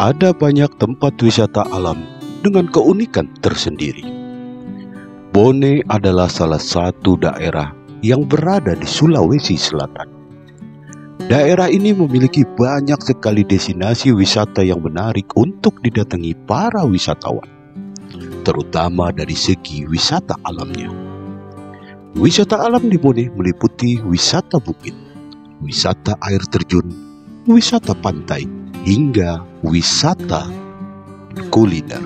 ada banyak tempat wisata alam dengan keunikan tersendiri. Bone adalah salah satu daerah yang berada di Sulawesi Selatan. Daerah ini memiliki banyak sekali destinasi wisata yang menarik untuk didatangi para wisatawan, terutama dari segi wisata alamnya. Wisata alam di Bone meliputi wisata bukit, wisata air terjun, wisata pantai, hingga wisata kuliner.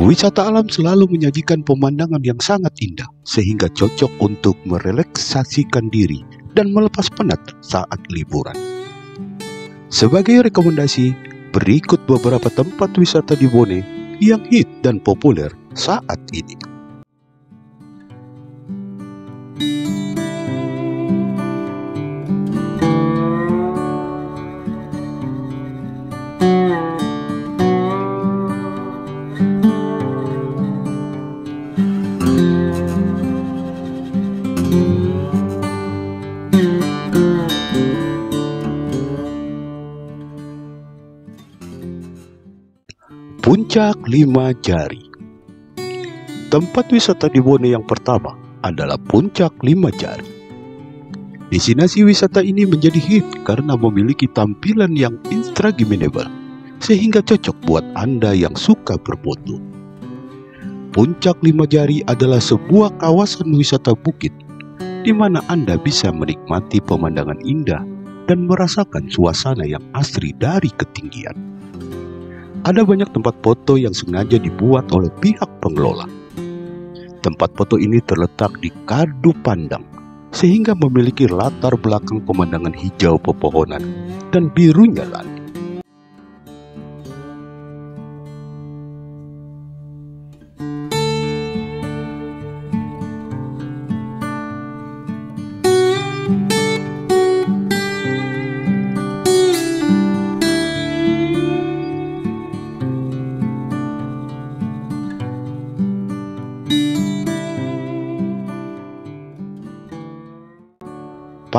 Wisata alam selalu menyajikan pemandangan yang sangat indah, sehingga cocok untuk merelaksasikan diri dan melepas penat saat liburan. Sebagai rekomendasi, berikut beberapa tempat wisata di Bone yang hit dan populer saat ini. Puncak Lima Jari Tempat wisata di Bone yang pertama adalah Puncak Lima Jari. Destinasi wisata ini menjadi hit karena memiliki tampilan yang instagramable, sehingga cocok buat Anda yang suka berfoto. Puncak Lima Jari adalah sebuah kawasan wisata bukit di mana Anda bisa menikmati pemandangan indah dan merasakan suasana yang asri dari ketinggian. Ada banyak tempat foto yang sengaja dibuat oleh pihak pengelola. Tempat foto ini terletak di kadu pandang, sehingga memiliki latar belakang pemandangan hijau pepohonan dan birunya langit.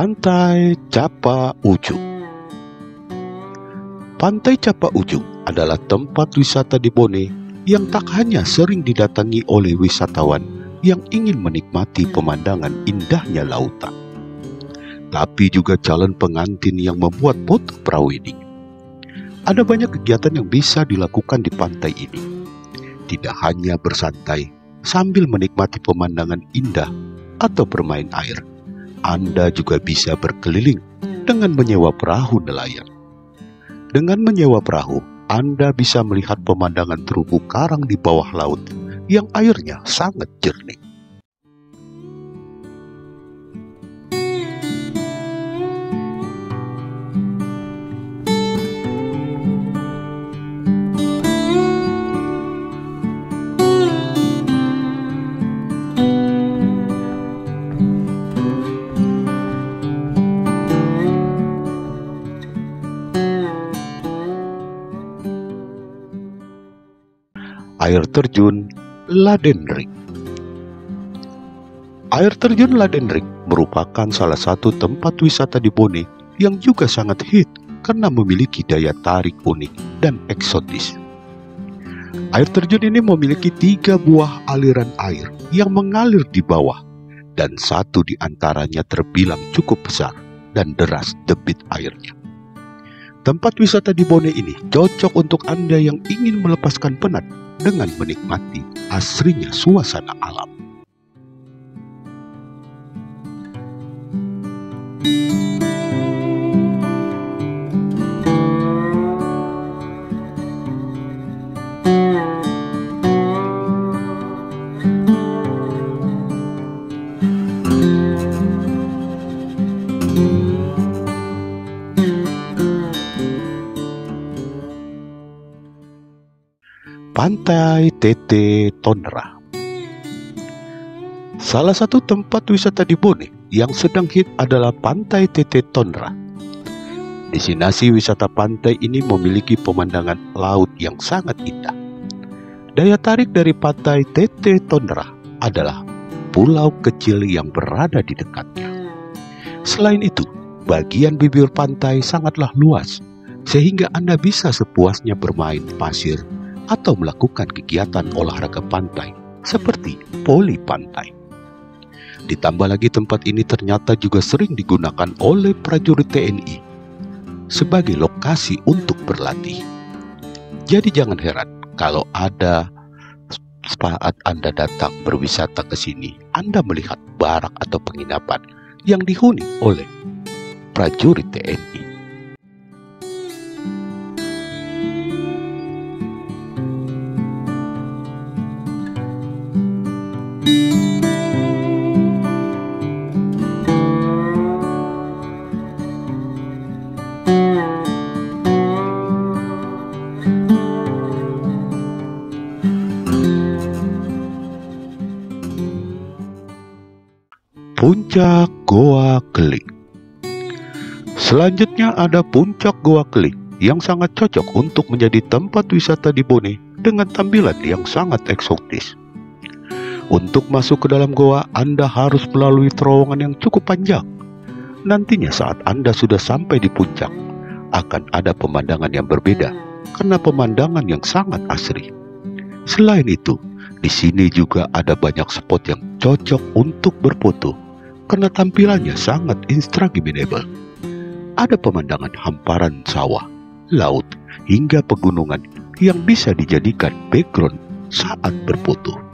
Pantai Capa Ujung Pantai Capa Ujung adalah tempat wisata di Bone yang tak hanya sering didatangi oleh wisatawan yang ingin menikmati pemandangan indahnya lautan, tapi juga calon pengantin yang membuat foto prawedding. Ada banyak kegiatan yang bisa dilakukan di pantai ini. Tidak hanya bersantai sambil menikmati pemandangan indah atau bermain air, anda juga bisa berkeliling dengan menyewa perahu nelayan. Dengan menyewa perahu, Anda bisa melihat pemandangan terumbu karang di bawah laut yang airnya sangat jernih. Air terjun Ladenring. Air terjun Ladenring merupakan salah satu tempat wisata di Bone yang juga sangat hit karena memiliki daya tarik unik dan eksotis. Air terjun ini memiliki tiga buah aliran air yang mengalir di bawah dan satu di antaranya terbilang cukup besar dan deras debit airnya. Tempat wisata di Bone ini cocok untuk Anda yang ingin melepaskan penat dengan menikmati asrinya suasana alam. Pantai Tete Tonra. Salah satu tempat wisata di Bone yang sedang hit adalah Pantai Tete Tonra. Destinasi wisata pantai ini memiliki pemandangan laut yang sangat indah. Daya tarik dari Pantai Tete Tonra adalah pulau kecil yang berada di dekatnya. Selain itu, bagian bibir pantai sangatlah luas sehingga Anda bisa sepuasnya bermain pasir atau melakukan kegiatan olahraga pantai seperti poli pantai. Ditambah lagi tempat ini ternyata juga sering digunakan oleh prajurit TNI sebagai lokasi untuk berlatih. Jadi jangan heran kalau ada saat Anda datang berwisata ke sini, Anda melihat barak atau penginapan yang dihuni oleh prajurit TNI. Puncak Goa Keling Selanjutnya ada Puncak Goa Keling yang sangat cocok untuk menjadi tempat wisata di Bone dengan tampilan yang sangat eksotis. Untuk masuk ke dalam goa, Anda harus melalui terowongan yang cukup panjang. Nantinya saat Anda sudah sampai di puncak, akan ada pemandangan yang berbeda karena pemandangan yang sangat asri. Selain itu, di sini juga ada banyak spot yang cocok untuk berfoto karena tampilannya sangat instagramable. Ada pemandangan hamparan sawah, laut, hingga pegunungan yang bisa dijadikan background saat berfoto.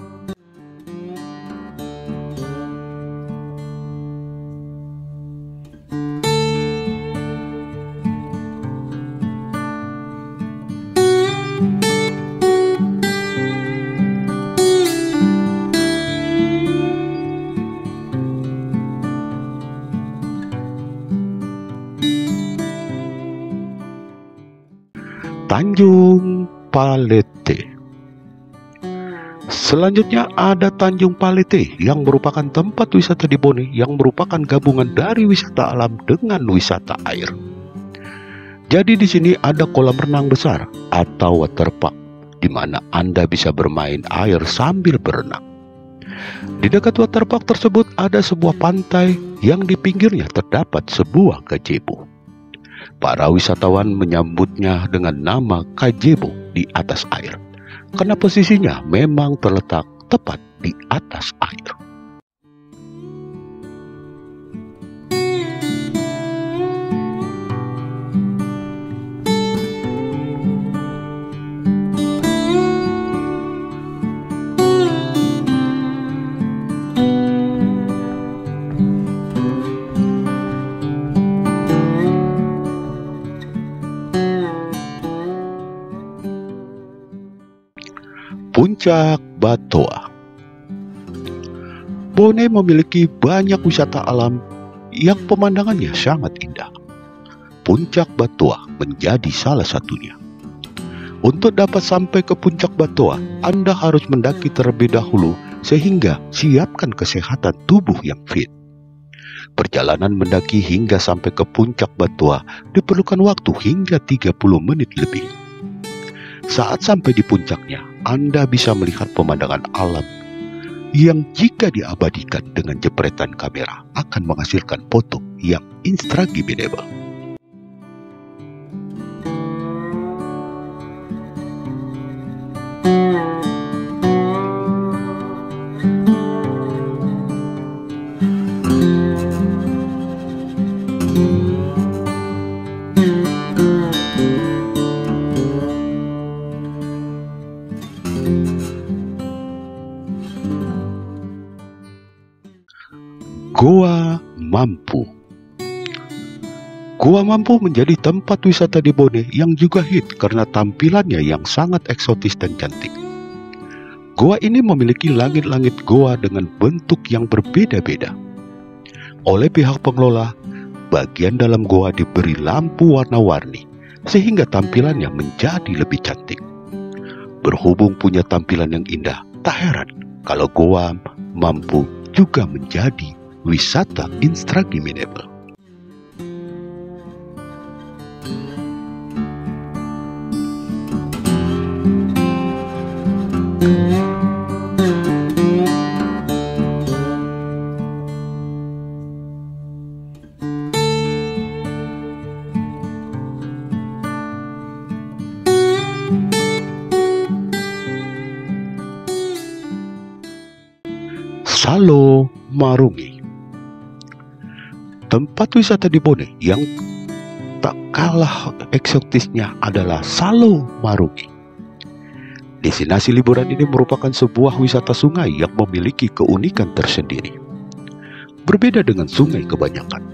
Palete. Selanjutnya ada Tanjung Palete yang merupakan tempat wisata di Bone yang merupakan gabungan dari wisata alam dengan wisata air. Jadi di sini ada kolam renang besar atau waterpark di mana Anda bisa bermain air sambil berenang. Di dekat waterpark tersebut ada sebuah pantai yang di pinggirnya terdapat sebuah gazebo. Para wisatawan menyambutnya dengan nama Kajebo di atas air, karena posisinya memang terletak tepat di atas air. Puncak Batoa. Bone memiliki banyak wisata alam yang pemandangannya sangat indah. Puncak Batoa menjadi salah satunya. Untuk dapat sampai ke Puncak Batoa, Anda harus mendaki terlebih dahulu sehingga siapkan kesehatan tubuh yang fit. Perjalanan mendaki hingga sampai ke Puncak Batoa diperlukan waktu hingga 30 menit lebih. Saat sampai di puncaknya, Anda bisa melihat pemandangan alam yang jika diabadikan dengan jepretan kamera akan menghasilkan foto yang instagramable. Goa Mampu Goa Mampu menjadi tempat wisata di Bone yang juga hit karena tampilannya yang sangat eksotis dan cantik. Goa ini memiliki langit-langit goa dengan bentuk yang berbeda-beda. Oleh pihak pengelola, bagian dalam goa diberi lampu warna-warni sehingga tampilannya menjadi lebih cantik. Berhubung punya tampilan yang indah, tak heran kalau goa mampu juga menjadi wisata Instagramable. Salo Marungi Tempat wisata di Bone yang tak kalah eksotisnya adalah Salo Marungi. Destinasi liburan ini merupakan sebuah wisata sungai yang memiliki keunikan tersendiri. Berbeda dengan sungai kebanyakan,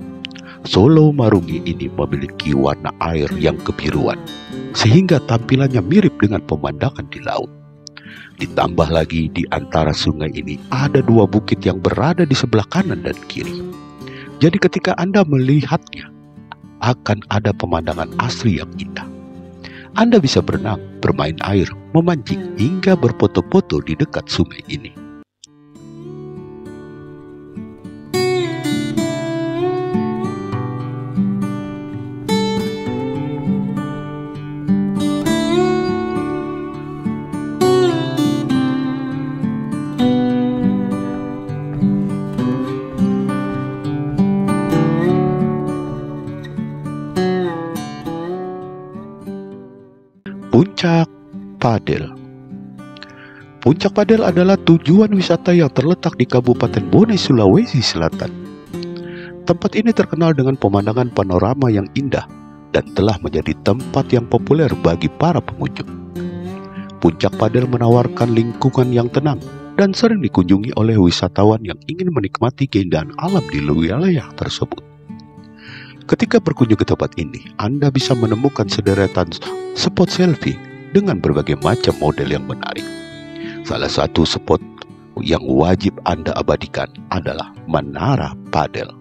Solo Marungi ini memiliki warna air yang kebiruan, sehingga tampilannya mirip dengan pemandangan di laut. Ditambah lagi di antara sungai ini ada dua bukit yang berada di sebelah kanan dan kiri. Jadi ketika Anda melihatnya, akan ada pemandangan asli yang indah. Anda bisa berenang, bermain air, memancing, hingga berfoto-foto di dekat sungai ini. Padel Puncak Padel adalah tujuan wisata yang terletak di Kabupaten Bone, Sulawesi Selatan. Tempat ini terkenal dengan pemandangan panorama yang indah dan telah menjadi tempat yang populer bagi para pengunjung. Puncak Padel menawarkan lingkungan yang tenang dan sering dikunjungi oleh wisatawan yang ingin menikmati keindahan alam di wilayah tersebut. Ketika berkunjung ke tempat ini, Anda bisa menemukan sederetan spot selfie dengan berbagai macam model yang menarik. Salah satu spot yang wajib Anda abadikan adalah Menara Padel.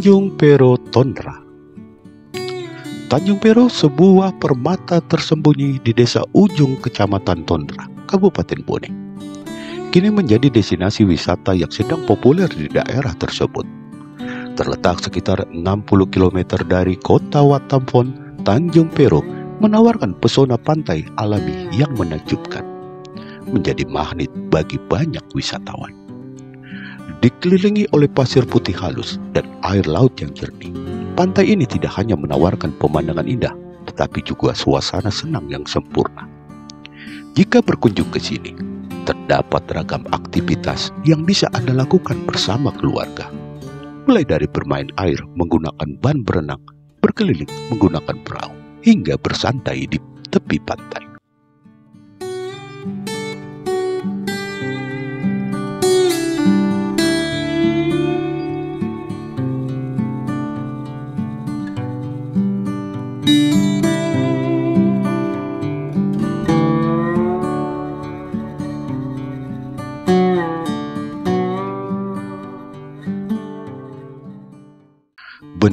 Tanjung Pero Tondra. Tanjung Pero sebuah permata tersembunyi di desa ujung kecamatan Tondra, Kabupaten Bone. Kini menjadi destinasi wisata yang sedang populer di daerah tersebut. Terletak sekitar 60 km dari kota Watampon, Tanjung Pero menawarkan pesona pantai alami yang menakjubkan. Menjadi magnet bagi banyak wisatawan dikelilingi oleh pasir putih halus dan air laut yang jernih. Pantai ini tidak hanya menawarkan pemandangan indah, tetapi juga suasana senang yang sempurna. Jika berkunjung ke sini, terdapat ragam aktivitas yang bisa Anda lakukan bersama keluarga. Mulai dari bermain air menggunakan ban berenang, berkeliling menggunakan perahu, hingga bersantai di tepi pantai.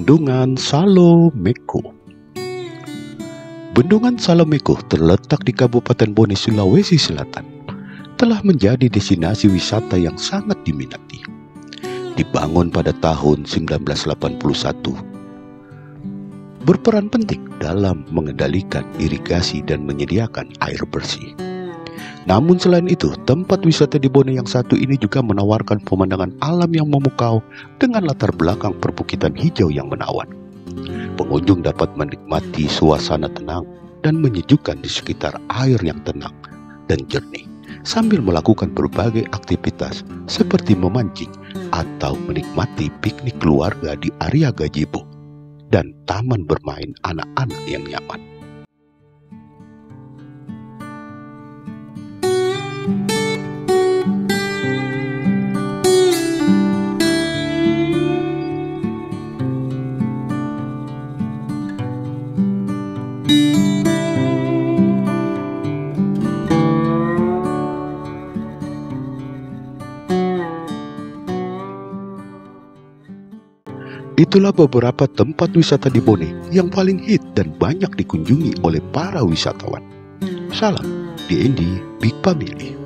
Bendungan Salomeko Bendungan Salomeko terletak di Kabupaten Bone, Sulawesi Selatan telah menjadi destinasi wisata yang sangat diminati. Dibangun pada tahun 1981, berperan penting dalam mengendalikan irigasi dan menyediakan air bersih. Namun selain itu, tempat wisata di Bone yang satu ini juga menawarkan pemandangan alam yang memukau dengan latar belakang perbukitan hijau yang menawan. Pengunjung dapat menikmati suasana tenang dan menyejukkan di sekitar air yang tenang dan jernih sambil melakukan berbagai aktivitas seperti memancing atau menikmati piknik keluarga di area gazebo dan taman bermain anak-anak yang nyaman. Itulah beberapa tempat wisata di Bone yang paling hit dan banyak dikunjungi oleh para wisatawan. Salam DND Big Family.